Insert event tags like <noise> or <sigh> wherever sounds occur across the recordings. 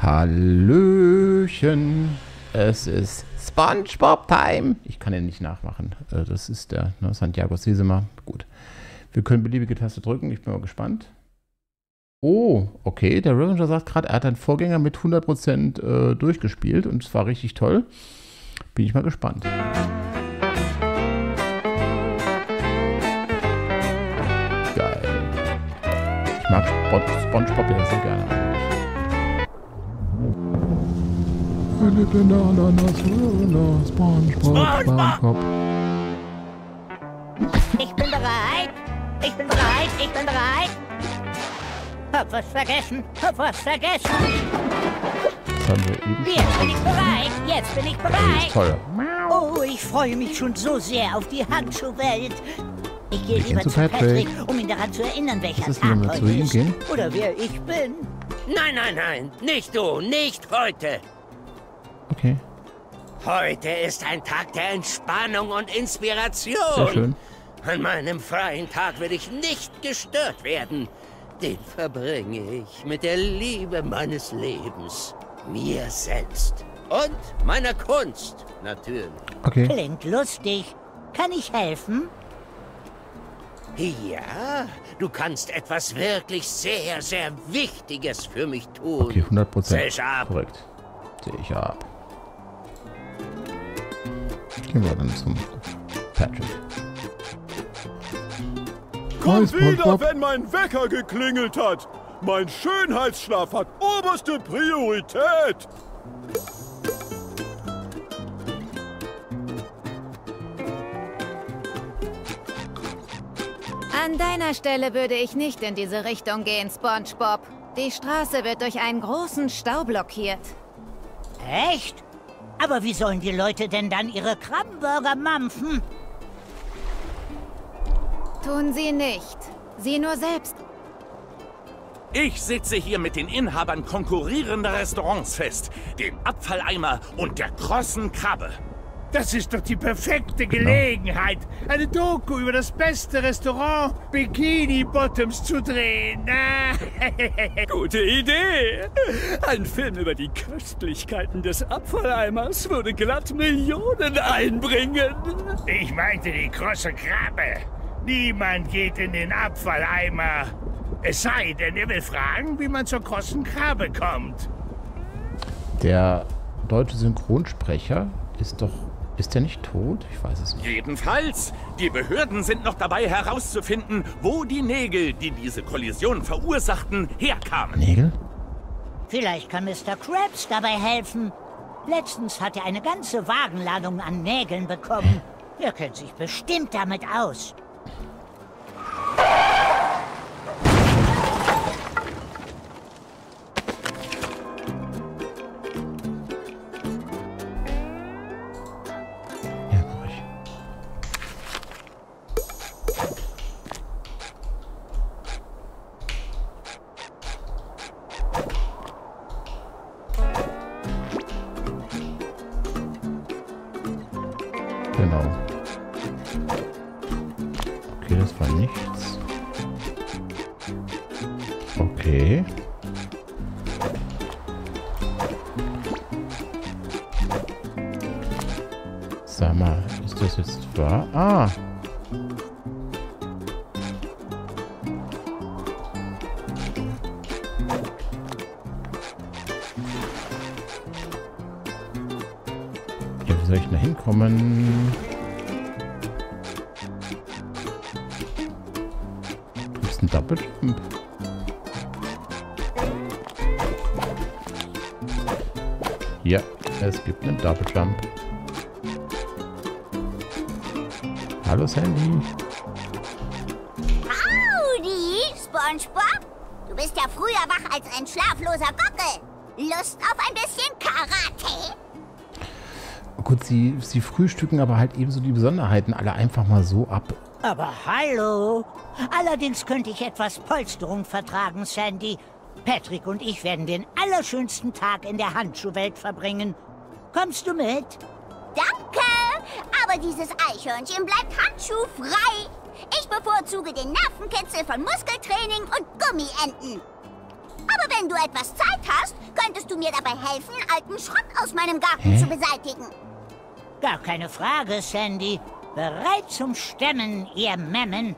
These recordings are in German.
Hallöchen. Es ist SpongeBob-Time. Ich kann den nicht nachmachen. Äh, Das ist der ne, Santiago Sesema. Gut. Wir können beliebige Taste drücken. Ich bin mal gespannt. Oh, okay. Der Revenger sagt gerade, er hat einen Vorgänger mit 100% äh, durchgespielt und es war richtig toll. Bin ich mal gespannt. Geil. Ich mag Spon SpongeBob ja sehr gerne SpongeBob, SpongeBob. Ich bin bereit. Ich bin bereit. Ich bin bereit. Hab was vergessen. Hab was vergessen. Das haben wir eben Jetzt bin ich bereit. Jetzt bin ich Das bereit. toll. Oh, ich freue mich schon so sehr auf die Handschuhwelt. Ich gehe lieber zu Patrick. Patrick, um ihn daran zu erinnern, welcher ist, Tag heute zu ihm ist. gehen? Oder wer ich bin. Nein, nein, nein, nicht du, nicht heute. Okay, Heute ist ein Tag der Entspannung und Inspiration. sehr schön. An meinem freien Tag will ich nicht gestört werden. Den verbringe ich mit der Liebe meines Lebens, mir selbst und meiner Kunst, natürlich. Okay, Klingt lustig. Kann ich helfen? Ja, du kannst etwas wirklich sehr, sehr Wichtiges für mich tun. okay, 100% Sehe ab. korrekt. Sehe ich ab. Gehen wir dann zum Patrick. Komm Hi, wieder, SpongeBob. wenn mein Wecker geklingelt hat. Mein Schönheitsschlaf hat oberste Priorität. An deiner Stelle würde ich nicht in diese Richtung gehen, SpongeBob. Die Straße wird durch einen großen Stau blockiert. Echt? Aber wie sollen die Leute denn dann ihre Krabbenburger mampfen? Tun sie nicht. Sie nur selbst. Ich sitze hier mit den Inhabern konkurrierender Restaurants fest. Dem Abfalleimer und der krossen Krabbe. Das ist doch die perfekte Gelegenheit, eine Doku über das beste Restaurant Bikini Bottoms zu drehen. <laughs> Gute Idee. Ein Film über die Köstlichkeiten des Abfalleimers würde glatt Millionen einbringen. Ich meinte die krosse Krabbe. Niemand geht in den Abfalleimer. Es sei denn, er will fragen, wie man zur krossen Krabbe kommt. Der deutsche Synchronsprecher ist doch. Ist der nicht tot? Ich weiß es nicht. Jedenfalls, die Behörden sind noch dabei herauszufinden, wo die Nägel, die diese Kollision verursachten, herkamen. Nägel? Vielleicht kann Mr. Krabs dabei helfen. Letztens hat er eine ganze Wagenladung an Nägeln bekommen. Er kennt sich bestimmt damit aus. War nichts. Okay. Sag mal, ist das jetzt wahr? Ah! Ja, wie soll ich da hinkommen? Double Jump? Ja, es gibt einen Double Jump. Hallo Sandy. Howdy, SpongeBob. Du bist ja früher wach als ein schlafloser Gockel. Lust auf ein bisschen Karate? Gut, sie, sie frühstücken aber halt ebenso die Besonderheiten alle einfach mal so ab. Aber hallo. Allerdings könnte ich etwas Polsterung vertragen, Sandy. Patrick und ich werden den allerschönsten Tag in der Handschuhwelt verbringen. Kommst du mit? Danke. Aber dieses Eichhörnchen bleibt handschuhfrei. Ich bevorzuge den Nervenkitzel von Muskeltraining und Gummienten. Aber wenn du etwas Zeit hast, könntest du mir dabei helfen, alten Schrott aus meinem Garten Hä? zu beseitigen. Gar keine Frage, Sandy. Bereit zum Stemmen, ihr Memmen.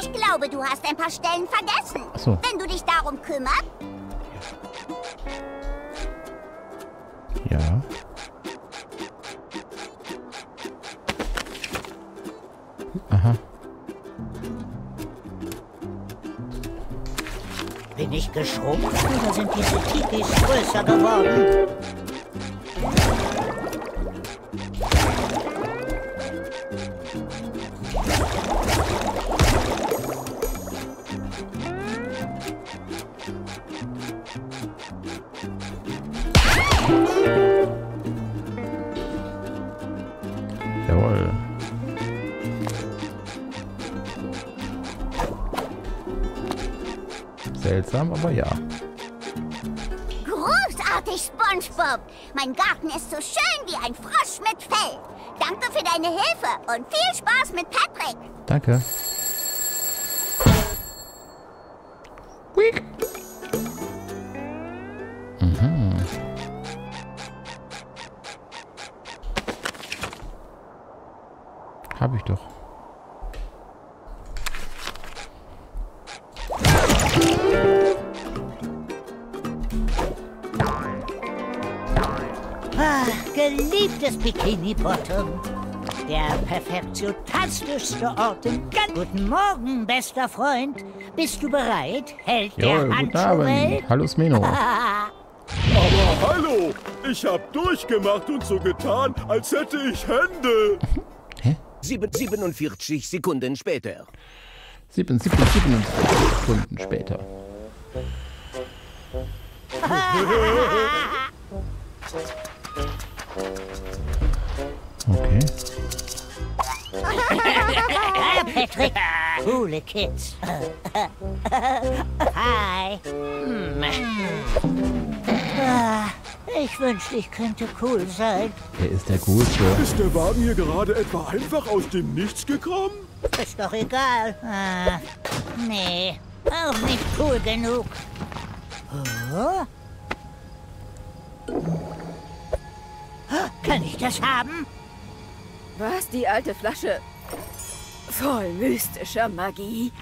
Ich glaube, du hast ein paar Stellen vergessen. So. Wenn du dich darum kümmerst, Ja. Bin ich geschrumpft oder sind diese Tikis größer geworden? Seltsam, aber ja. großartig, SpongeBob. Mein Garten ist so schön wie ein Frosch mit Fell. Danke für deine Hilfe und viel Spaß mit Patrick. Danke. Bikini Bottom. Der perfektionistischste Ort im ganzen... Guten Morgen, bester Freund. Bist du bereit, Held Jawohl, der guten Handschuhwelt? Abend. Hallo Smeno. <laughs> Aber hallo, ich hab durchgemacht und so getan, als hätte ich Hände. <laughs> Sieben- 47 Sekunden später. 7, 7, 7 Stunden später. <laughs> Okay. Ah, <laughs> Patrick. Coole Kids. <laughs> Hi. Hm. Ich wünschte, ich könnte cool sein. Er ist der Coolste. Ist der Wagen hier gerade etwa einfach aus dem Nichts gekommen? Ist doch egal. Ah, nee, auch nicht cool genug. Oh? Kann ich das haben? Was, die alte Flasche? Voll mystischer Magie?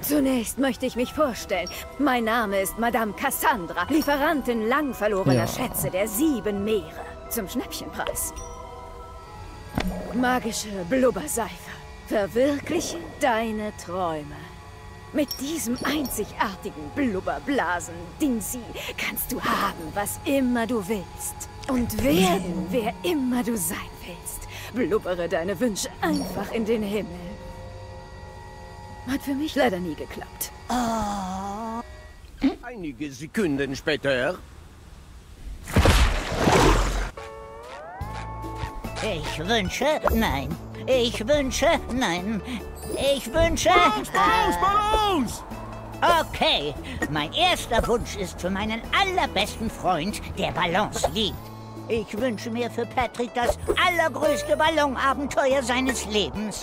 Zunächst möchte ich mich vorstellen. Mein Name ist Madame Cassandra, Lieferantin lang verlorener Ja. Schätze der sieben Meere. Zum Schnäppchenpreis. Magische Blubberseife. Verwirkliche deine Träume. Mit diesem einzigartigen Blubberblasen-Dingsi kannst du haben, was immer du willst. Und werden, wer immer du sein willst. Blubbere deine Wünsche einfach in den Himmel. Hat für mich leider nie geklappt. Einige Sekunden später. Ich wünsche, nein. Ich wünsche, nein. Ich wünsche. Balance, Balance! Okay, mein erster Wunsch ist für meinen allerbesten Freund, der Balance liebt. Ich wünsche mir für Patrick das allergrößte Ballonabenteuer seines Lebens.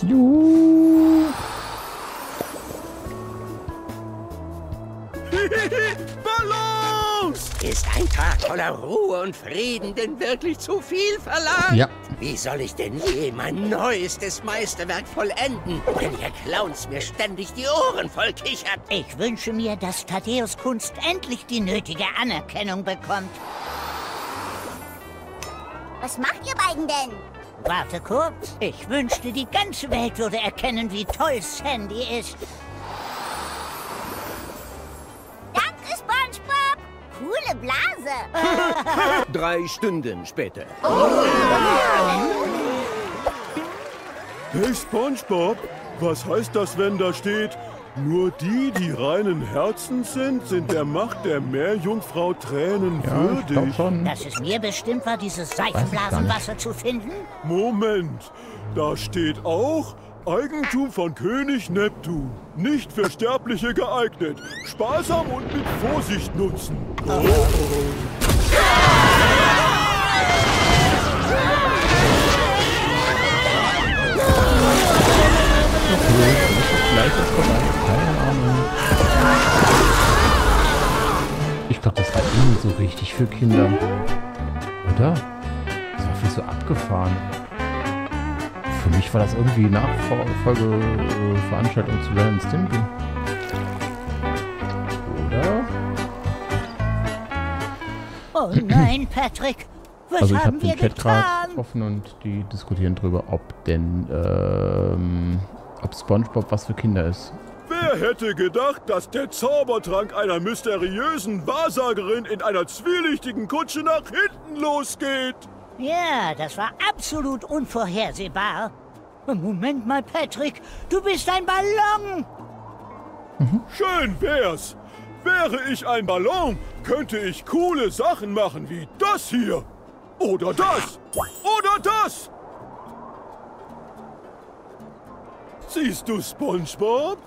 Balance! Ist ein Tag voller Ruhe und Frieden denn wirklich zu viel verlangt? Ja. Wie soll ich denn je mein neuestes Meisterwerk vollenden, wenn ihr Clowns mir ständig die Ohren voll kichert? Ich wünsche mir, dass Thaddeus Kunst endlich die nötige Anerkennung bekommt. Was macht ihr beiden denn? Warte kurz. Ich wünschte, die ganze Welt würde erkennen, wie toll Sandy ist. Danke, SpongeBob. Coole Blase. <laughs> Drei Stunden später. Hey SpongeBob, was heißt das, wenn da steht, nur die, die reinen Herzens sind, sind der Macht der Meerjungfrau Tränen Ja, ich glaube würdig? schon. Dass es mir bestimmt war, dieses Seifenblasenwasser zu finden? Moment, da steht auch Eigentum von König Neptun. Nicht für Sterbliche geeignet. Sparsam und mit Vorsicht nutzen gleich ist vorbei. Keine Ahnung. Ich glaube, das war nie so richtig für Kinder. Oder? Das war viel zu abgefahren. Für mich war das irgendwie Nachfolgeveranstaltung zu Ren Stimpy. Oder? Oh nein, Patrick! Was also ich habe den Chat gerade offen und die diskutieren drüber, ob denn ähm, ob SpongeBob was für Kinder ist. Wer hätte gedacht, dass der Zaubertrank einer mysteriösen Wahrsagerin in einer zwielichtigen Kutsche nach hinten losgeht? Ja, das war absolut unvorhersehbar. Moment mal, Patrick. Du bist ein Ballon. Schön wär's. Wäre ich ein Ballon, könnte ich coole Sachen machen wie das hier. Oder das. Oder das. Siehst du SpongeBob?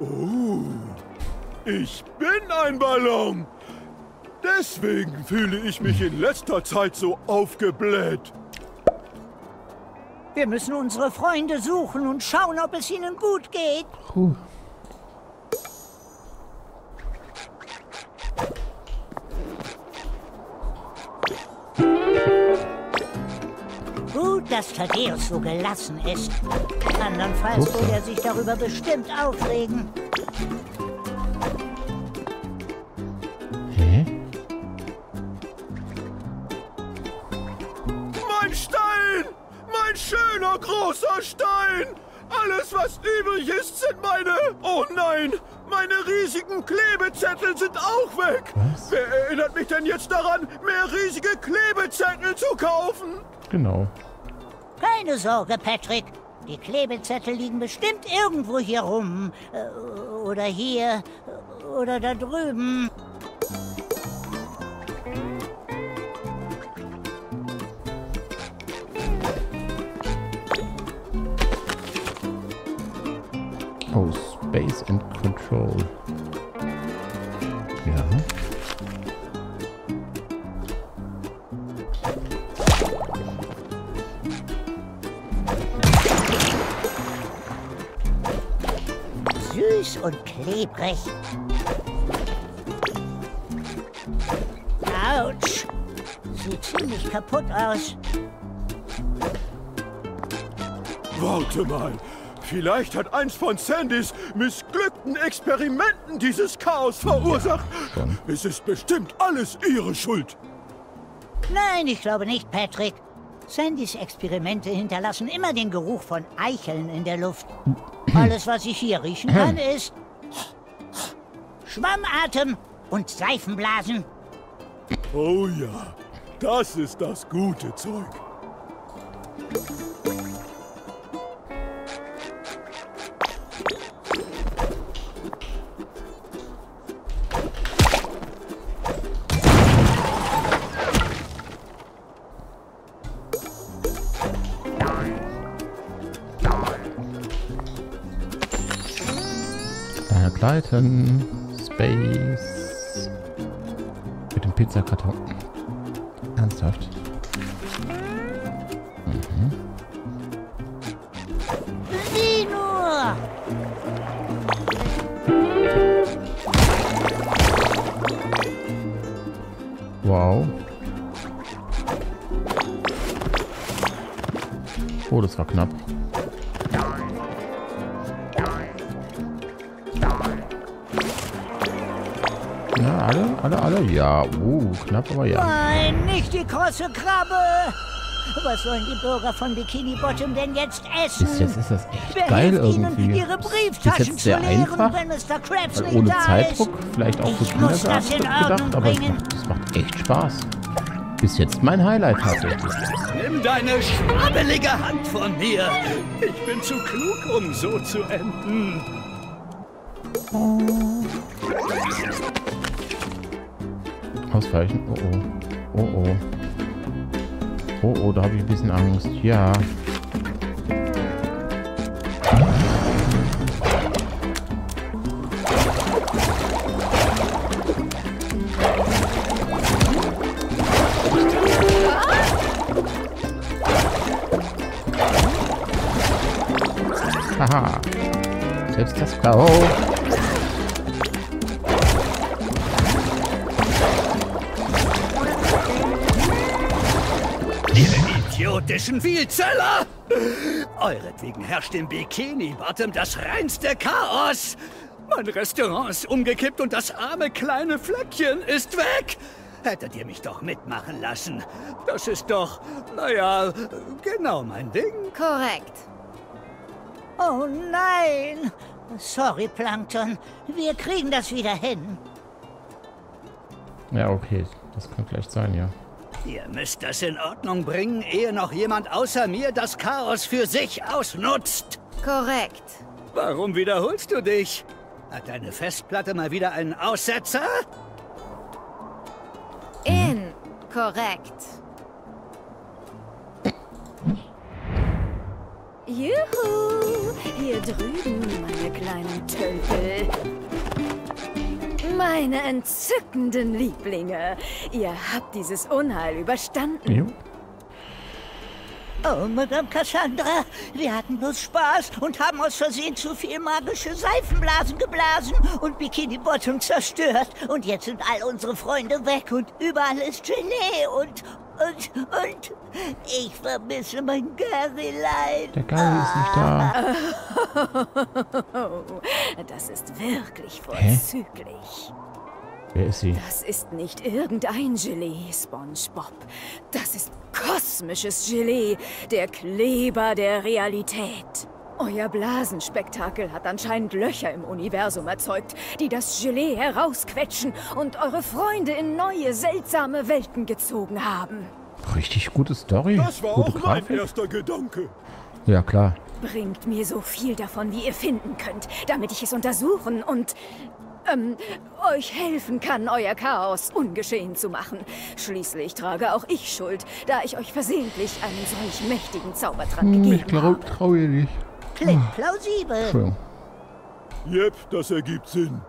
Oh, ich bin ein Ballon. Deswegen fühle ich mich in letzter Zeit so aufgebläht. Wir müssen unsere Freunde suchen und schauen, ob es ihnen gut geht. Puh. Gut, dass Thaddeus so gelassen ist. Andernfalls würde er sich darüber bestimmt aufregen. Hä? Mein Stein! Mein schöner großer Stein! Alles, was übrig ist, sind meine... Oh nein! Meine riesigen Klebezettel sind auch weg! Was? Wer erinnert mich denn jetzt daran, mehr riesige Klebezettel zu kaufen? Genau. Keine Sorge, Patrick. Die Klebezettel liegen bestimmt irgendwo hier rum. Äh, Oder hier. Oder da drüben. Oh, Space and Control. Und klebrig. Autsch. Sieht ziemlich kaputt aus. Warte mal. Vielleicht hat eins von Sandys missglückten Experimenten dieses Chaos verursacht. schon. Es ist bestimmt alles ihre Schuld. Nein, ich glaube nicht, Patrick. Sandys Experimente hinterlassen immer den Geruch von Eicheln in der Luft. Alles, was ich hier riechen kann, ist Schwammatem und Seifenblasen. Oh ja, das ist das gute Zeug. Gleiten. Space. Mit dem Pizzakarton. Ernsthaft? Sieh nur! Wow. Oh, das war knapp. Alle? Alle? Ja. Uh, knapp, aber ja. Nein, nicht die krosse Krabbe! Was sollen die Bürger von Bikini Bottom denn jetzt essen? Bis jetzt ist das echt Wer geil hilft irgendwie. ihnen, ihre Brieftaschen jetzt sehr zu leeren, einfach, wenn Mr. Krabs weil nicht ohne da Zeitdruck, ist? vielleicht auch für Ich Kinder muss das in gedacht, aber es bringen. macht, das macht echt Spaß. Bis jetzt mein Highlight tatsächlich. Nimm deine schwabbelige Hand von mir. Ich bin zu klug, um so zu enden. Ausweichen. Oh oh. Oh oh. Oh oh, da habe ich ein bisschen Angst. Ja. Haha. Selbst das Blau. Chaotischen Vielzeller! Euretwegen herrscht im Bikini Bottom das reinste Chaos! Mein Restaurant ist umgekippt und das arme kleine Flöckchen ist weg! Hättet ihr mich doch mitmachen lassen. Das ist doch, naja, genau mein Ding. Korrekt. Oh nein! Sorry, Plankton. Wir kriegen das wieder hin. Ja, okay. Das kann vielleicht sein, ja. Ihr müsst das in Ordnung bringen, ehe noch jemand außer mir das Chaos für sich ausnutzt. Korrekt. Warum wiederholst du dich? Hat deine Festplatte mal wieder einen Aussetzer? Inkorrekt. Juhu! Hier drüben, meine kleinen Tölpel. Meine entzückenden Lieblinge. Ihr habt dieses Unheil überstanden. Jo. Oh, Madame Cassandra, wir hatten bloß Spaß und haben aus Versehen zu viel magische Seifenblasen geblasen und Bikini Bottom zerstört. Und jetzt sind all unsere Freunde weg und überall ist Gelee und, und, und ich vermisse mein Garylein. Der Gary ist nicht da. Oh, das ist wirklich vorzüglich. Wer ist sie? Das ist nicht irgendein Gelee, SpongeBob. Das ist kosmisches Gelee, der Kleber der Realität. Euer Blasenspektakel hat anscheinend Löcher im Universum erzeugt, die das Gelee herausquetschen und eure Freunde in neue, seltsame Welten gezogen haben. Richtig gute Story. Das war gute auch mein Grafik. erster Gedanke. Ja, klar. Bringt mir so viel davon, wie ihr finden könnt, damit ich es untersuchen und ähm, euch helfen kann, euer Chaos ungeschehen zu machen. Schließlich trage auch ich Schuld, da ich euch versehentlich einen solch mächtigen Zaubertrank Hm, ich gegeben trau, habe. traue ihr nicht. Klingt plausibel. Entschuldigung. Jep, das ergibt Sinn.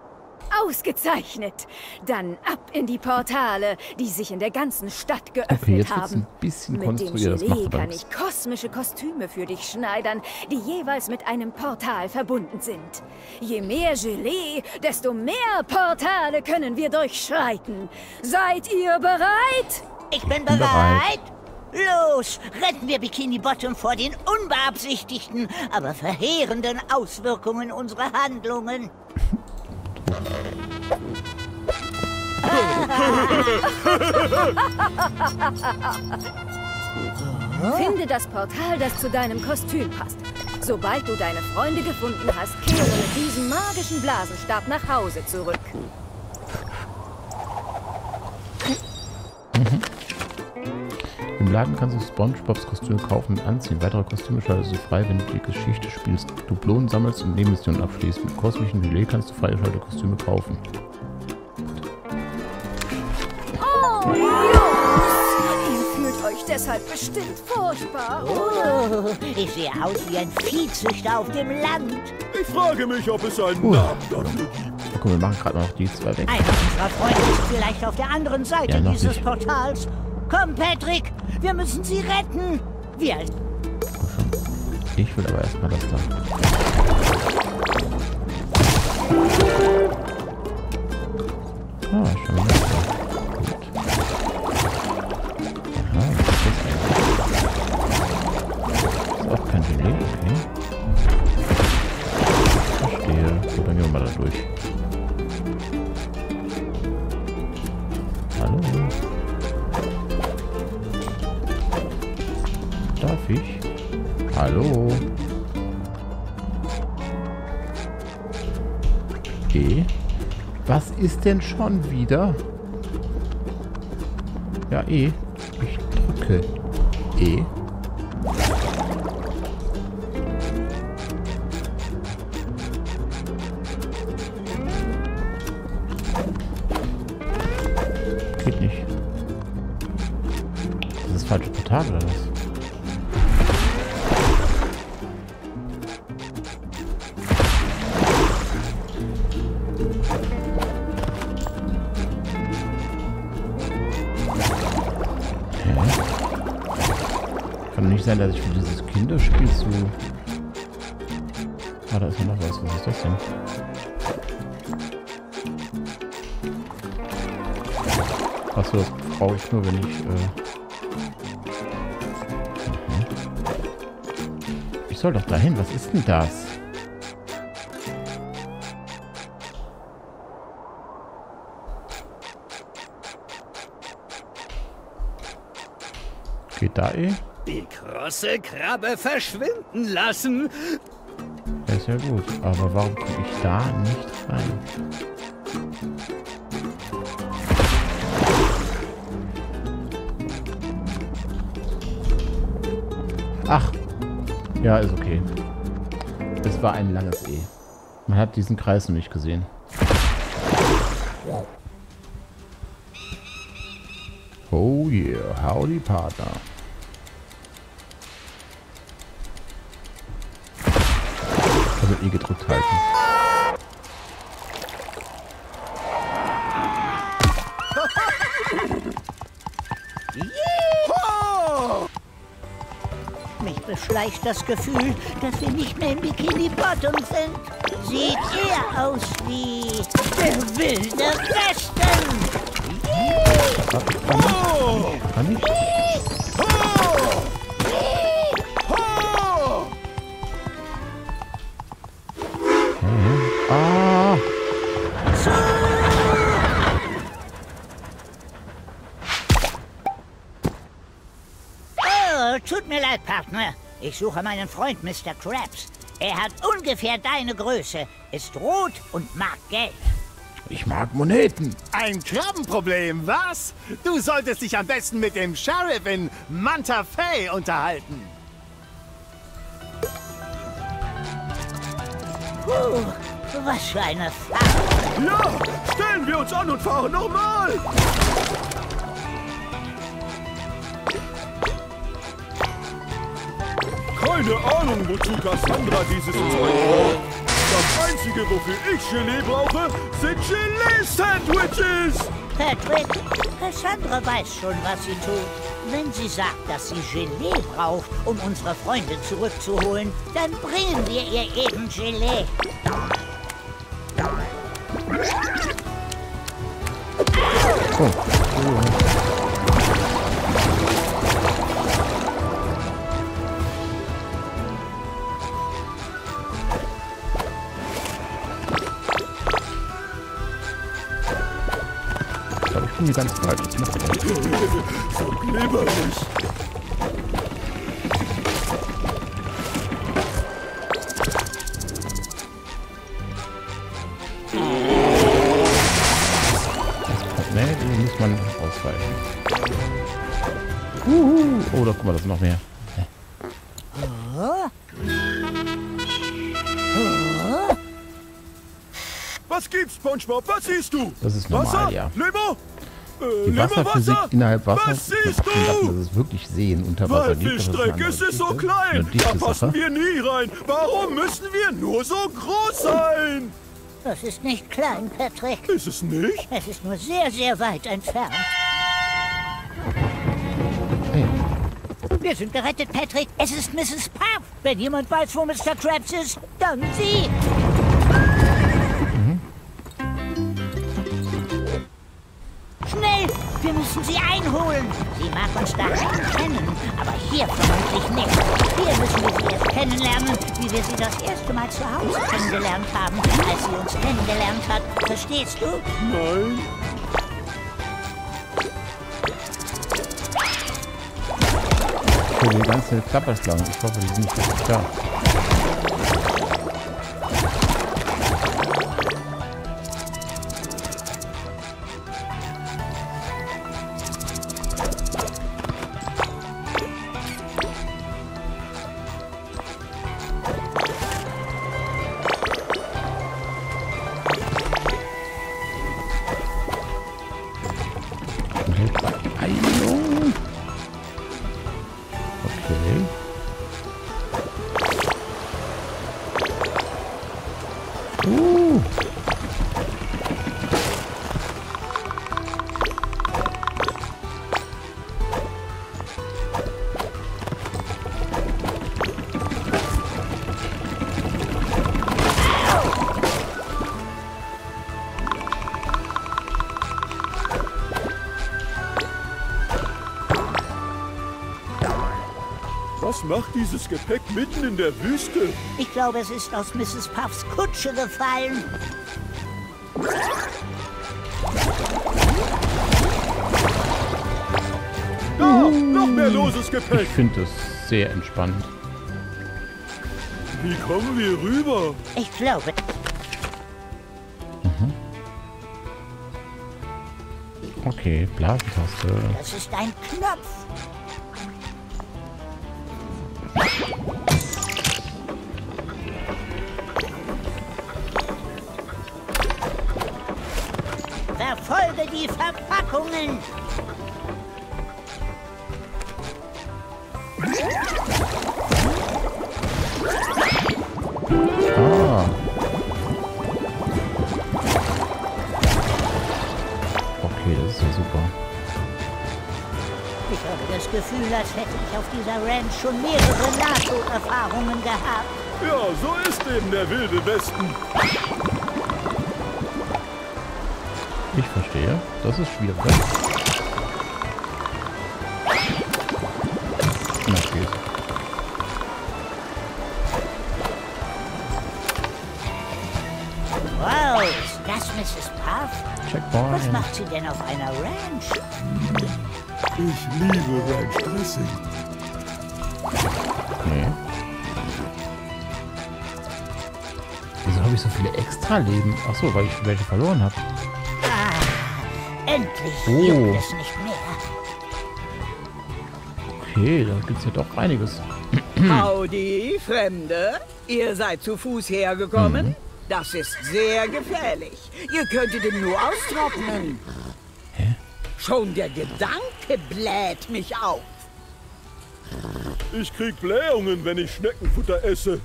Ausgezeichnet! Dann ab in die Portale, die sich in der ganzen Stadt geöffnet Okay, jetzt wird's haben. ein bisschen Mit dem Gelee kann ich kosmische Kostüme für dich schneidern, die jeweils mit einem Portal verbunden sind. Je mehr Gelee, desto mehr Portale können wir durchschreiten. Seid ihr bereit? Ich bin bin bereit. Los, retten wir Bikini Bottom vor den unbeabsichtigten, aber verheerenden Auswirkungen unserer Handlungen. Finde das Portal, das zu deinem Kostüm passt. Sobald du deine Freunde gefunden hast, kehre mit diesem magischen Blasenstab nach Hause zurück. Im Laden kannst du SpongeBobs Kostüme kaufen und anziehen. Weitere Kostüme schaltest du frei, wenn du die Geschichte spielst, Dublonen sammelst und Nebenmissionen abschließt. Mit kosmischen Gelee kannst du freigeschaltete Kostüme kaufen. Oh, Jungs! Ihr fühlt euch deshalb bestimmt furchtbar, oder? Oh, ich sehe aus wie ein Viehzüchter auf dem Land. Ich frage mich, ob es einen Puh. Namen dafür gibt. Na komm, wir machen gerade noch die zwei weg. Einer unserer Freunde ist vielleicht auf der anderen Seite Ja, dieses nicht. Portals. Komm, Patrick, wir müssen sie retten. Wir Ich will aber erstmal das da. Ah, schon wieder. Gut. Aha, was ist das? Ist auch kein Gelee, okay. Verstehe. So, dann gehen wir mal da durch. Ist denn schon wieder? Ja, E. Ich drücke E. ich nur, wenn ich... Äh... Ich soll doch dahin. Was ist denn das? Geht da eh? Die krosse Krabbe verschwinden lassen. Ja, ist ja gut. Aber warum komme ich da nicht rein? Ja, ist okay. Es war ein langes E. Man hat diesen Kreis noch nicht gesehen. Oh yeah, howdy Partner. Also E gedrückt halten. Beschleicht das Gefühl, dass wir nicht mehr im Bikini Bottom sind. Sieht eher aus wie der wilde Westen. Ich? Ah! Oh, tut mir leid, Partner. Ich suche meinen Freund Mr. Krabs. Er hat ungefähr deine Größe, ist rot und mag Geld. Ich mag Moneten. Ein Krabbenproblem, was? Du solltest dich am besten mit dem Sheriff in Manta Fe unterhalten. Puh, was für eine Fahrt. Ja, stellen wir uns an und fahren nochmal. Keine Ahnung, wozu Cassandra dieses Zeug braucht. Das Einzige, wofür ich Gelee brauche, sind Gelee-Sandwiches. Patrick, Cassandra weiß schon, was sie tut. Wenn sie sagt, dass sie Gelee braucht, um unsere Freunde zurückzuholen, dann bringen wir ihr eben Gelee. Glaube, ich bin ganz falsch. Das. So glibberig. Die muss man ausweichen. Uhu. Oh, da guck mal, das ist noch mehr. SpongeBob? Was siehst du? Das ist normal, Wasser? ja. Limo? Äh, Die Limo Wasserphysik Wasser? innerhalb Wassers. Was siehst du? das ist wirklich Sehen unter Wasser. Das ist ist so klein. Da passen Sache. wir nie rein. Warum müssen wir nur so groß sein? Das ist nicht klein, Patrick. Ist es nicht? Es ist nur sehr, sehr weit entfernt. Hey, Wir sind gerettet, Patrick. Es ist Mrs. Puff. Wenn jemand weiß, wo Mr. Krabs ist, dann sie. Wir müssen sie einholen. Sie mag uns daheim kennen, aber hier vermutlich nicht. Hier müssen wir sie erst kennenlernen, wie wir sie das erste Mal zu Hause kennengelernt haben, als sie uns kennengelernt hat. Verstehst du? Nein. für die ganze Klapperschlangen. Ich hoffe, die sind nicht da. Was macht dieses Gepäck mitten in der Wüste? Ich glaube, es ist aus Mrs. Puffs Kutsche gefallen. Da, noch mehr loses Ich Gepäck. finde es sehr entspannt. Wie kommen wir rüber? Ich glaube, Okay, Blasentaste. das ist ein Knopf. Verpackungen. Ah. Okay, das ist ja super. Ich habe das Gefühl, als hätte ich auf dieser Ranch schon mehrere NATO-Erfahrungen gehabt. Ja, so ist eben der wilde Westen. Ich verstehe. Das ist schwierig. Na, geht. Wow, ist das Mrs. Puff? Was Checkpoint. macht sie denn auf einer Ranch? Ich liebe Ranch Dressing. Nee. Wieso habe ich so viele Extra-Leben? Achso, weil ich welche verloren habe. Endlich Oh. juckt es nicht mehr. Okay, da gibt es ja doch einiges. Howdy, Fremde. Ihr seid zu Fuß hergekommen? Das ist sehr gefährlich. Ihr könntet ihn nur austrocknen. Schon der Gedanke bläht mich auf. Ich krieg Blähungen, wenn ich Schneckenfutter esse.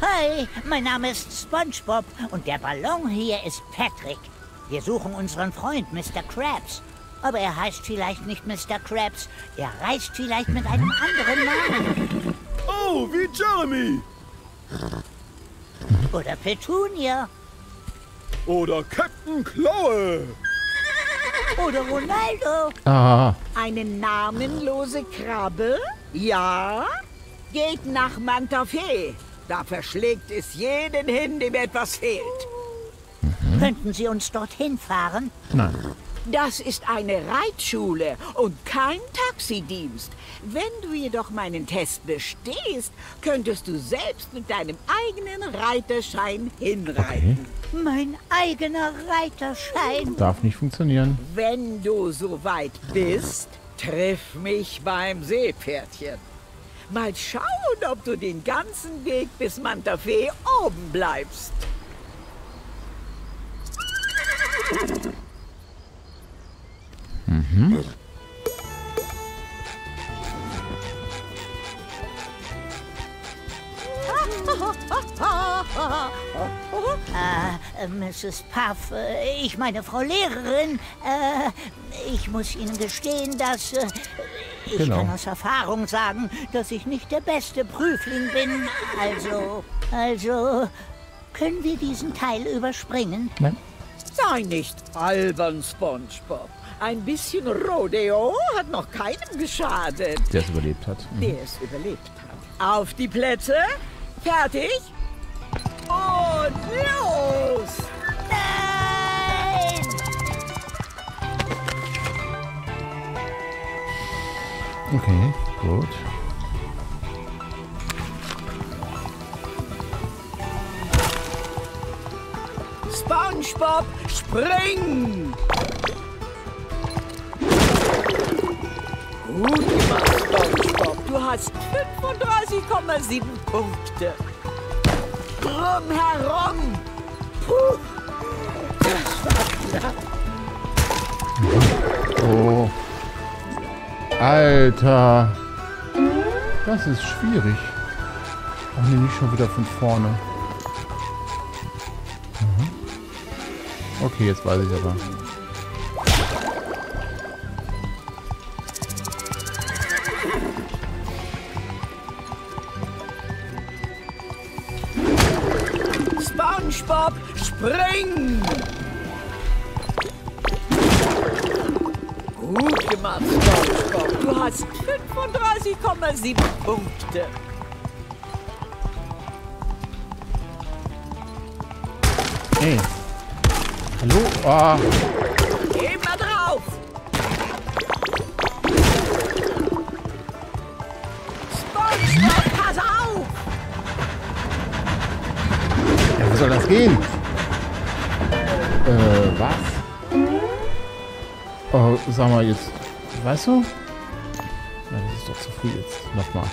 Hi, mein Name ist SpongeBob und der Ballon hier ist Patrick. Wir suchen unseren Freund Mr. Krabs. Aber er heißt vielleicht nicht Mr. Krabs. Er reist vielleicht mit einem anderen Namen. Oh, wie Jeremy. Oder Petunia. Oder Captain Chloe. Oder Ronaldo. Ah, Eine namenlose Krabbe? Ja? Geht nach Manta Fe. Da verschlägt es jeden hin, dem etwas fehlt. Könnten Sie uns dorthin fahren? nein. Das ist eine Reitschule und kein Taxidienst. Wenn du jedoch meinen Test bestehst, könntest du selbst mit deinem eigenen Reiterschein hinreiten. Mein eigener Reiterschein. Darf nicht funktionieren. Wenn du soweit bist, triff mich beim Seepferdchen. Mal schauen, ob du den ganzen Weg bis Manta Fe oben bleibst. Äh, Mrs. Puff, äh, ich meine Frau Lehrerin, äh, ich muss Ihnen gestehen, dass äh, ich Genau. kann aus Erfahrung sagen, dass ich nicht der beste Prüfling bin. Also, also, können wir diesen Teil überspringen? Nein. Sei nicht albern, SpongeBob. Ein bisschen Rodeo hat noch keinem geschadet, Der es überlebt hat. Mhm. der es überlebt hat. Auf die Plätze, fertig und los! Nein! Okay, gut. SpongeBob, spring! Gut gemacht, SpongeBob. Du hast 35,7 Punkte. Drum herum. Puh. Oh. Alter. Das ist schwierig. Ach nee, nicht schon wieder von vorne. Mhm. Okay, jetzt weiß ich aber. SpongeBob, spring! Gut gemacht, SpongeBob. Du hast 35,7 Punkte. Hallo? Oh. Geh mal drauf. SpongeBob, pass auf. Ja, wie soll das gehen? Äh, was? Oh, sag mal jetzt. Weißt du? Na, das ist doch zu früh jetzt. Nochmal.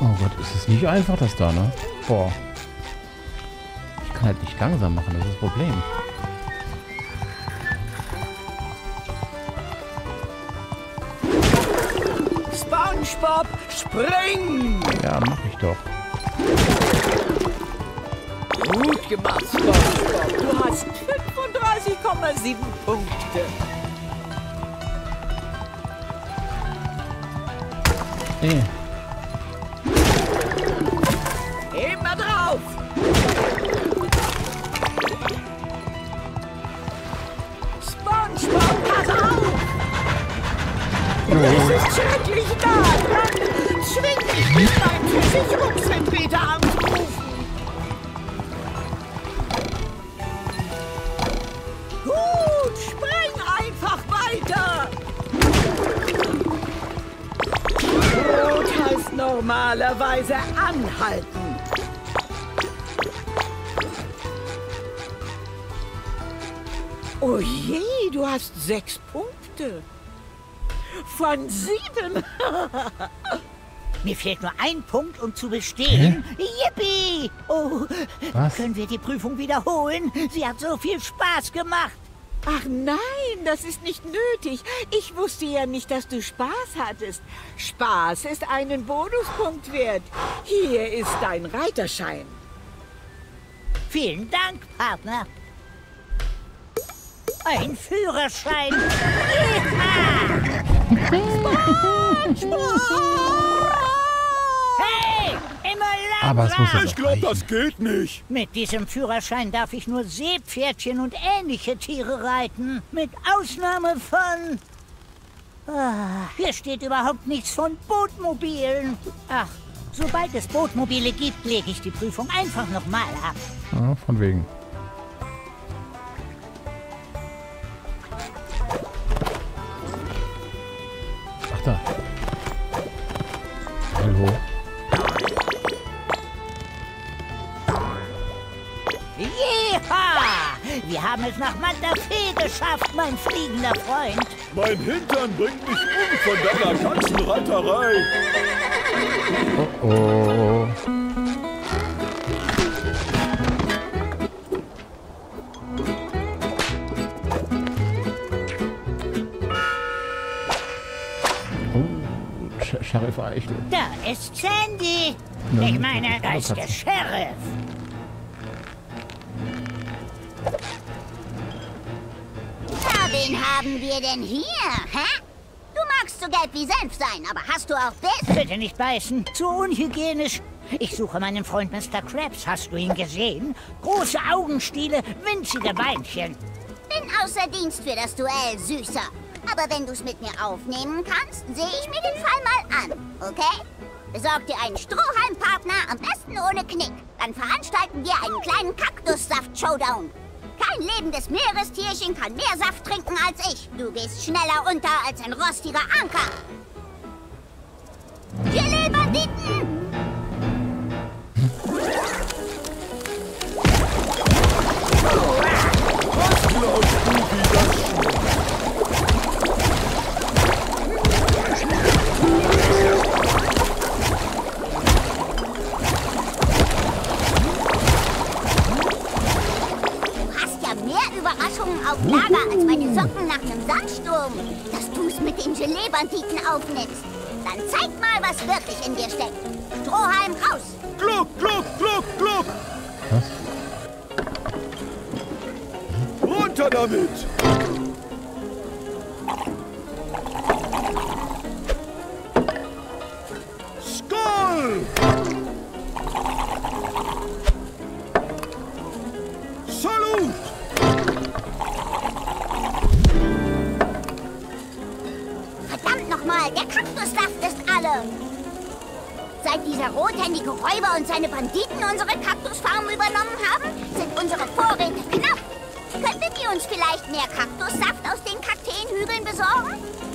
Oh Gott, ist es nicht einfach, das da, ne? Boah. Ich kann halt nicht langsam machen, das ist das Problem. SpongeBob, spring. Ja, mach ich doch. Gut gemacht, SpongeBob. Du hast 35,7 Punkte. Ey. Zwing mich nicht beim Versicherungsvertreter anzurufen. Gut, spreng einfach weiter. Rot heißt normalerweise anhalten. Oh je, du hast sechs Punkte. Von sieben. <laughs> Mir fehlt nur ein Punkt, um zu bestehen. Yippie! Oh, Was? können wir die Prüfung wiederholen? Sie hat so viel Spaß gemacht. Ach nein, das ist nicht nötig. Ich wusste ja nicht, dass du Spaß hattest. Spaß ist einen Bonuspunkt wert. Hier ist dein Reiterschein. Vielen Dank, Partner. Ein Führerschein. Hey, immer Aber es muss ja. Ich glaube, das geht nicht. Mit diesem Führerschein darf ich nur Seepferdchen und ähnliche Tiere reiten. Mit Ausnahme von... Ah, hier steht überhaupt nichts von Bootmobilen. Ach, sobald es Bootmobile gibt, lege ich die Prüfung einfach nochmal ab. Ja, von wegen. Hallo. Jeha! Wir haben es nach Manta Fe geschafft, mein fliegender Freund. Mein Hintern bringt mich um von deiner ganzen Reiterei. Oh oh. Sheriff Eichel. Da ist Sandy. Na, Ich meine, da ist der. Sheriff. Na, wen haben wir denn hier, hä? Du magst so gelb wie Senf sein, aber hast du auch Biss? Bitte nicht beißen. Zu unhygienisch. Ich suche meinen Freund Mr. Krabs. Hast du ihn gesehen? Große Augenstiele, winzige Beinchen. Bin außer Dienst für das Duell, Süßer. Aber wenn du's mit mir aufnehmen kannst, sehe ich mir den Fall mal an, okay? Besorg dir einen Strohhalmpartner, am besten ohne Knick. Dann veranstalten wir einen kleinen Kaktussaft-Showdown. Kein lebendes Meerestierchen kann mehr Saft trinken als ich. Du gehst schneller unter als ein rostiger Anker. Gelee-Banditen! Was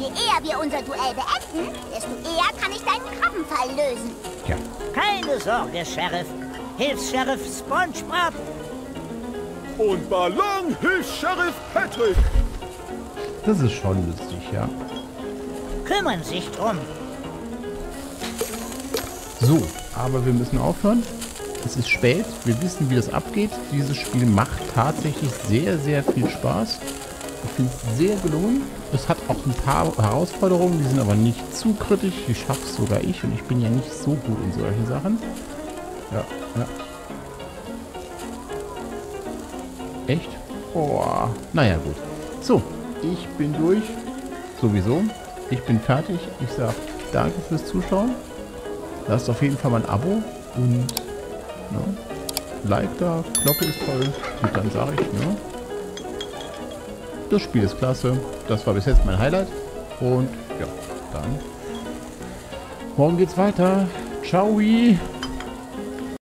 Je eher wir unser Duell beenden, desto eher kann ich deinen Krabbenfall lösen. Ja. Keine Sorge, Sheriff. Hilfs-Sheriff SpongeBob. Und Ballon hilft Sheriff Patrick. Das ist schon lustig, ja. Kümmern sich drum. So, aber wir müssen aufhören. Es ist spät. Wir wissen, wie das abgeht. Dieses Spiel macht tatsächlich sehr, sehr viel Spaß. Ich finde es sehr gelungen. Es hat auch ein paar Herausforderungen, die sind aber nicht zu kritisch. Die schaffe sogar ich und ich bin ja nicht so gut in solchen Sachen. Ja, ja. Echt? Boah. Naja, gut. So, ich bin durch. Sowieso. Ich bin fertig. Ich sage danke fürs Zuschauen. Lasst auf jeden Fall mal ein Abo und ne, Like da, Glocke ist toll. Und dann sage ich, ne, das Spiel ist klasse. Das war bis jetzt mein Highlight. Und ja, dann morgen geht's weiter. Ciao.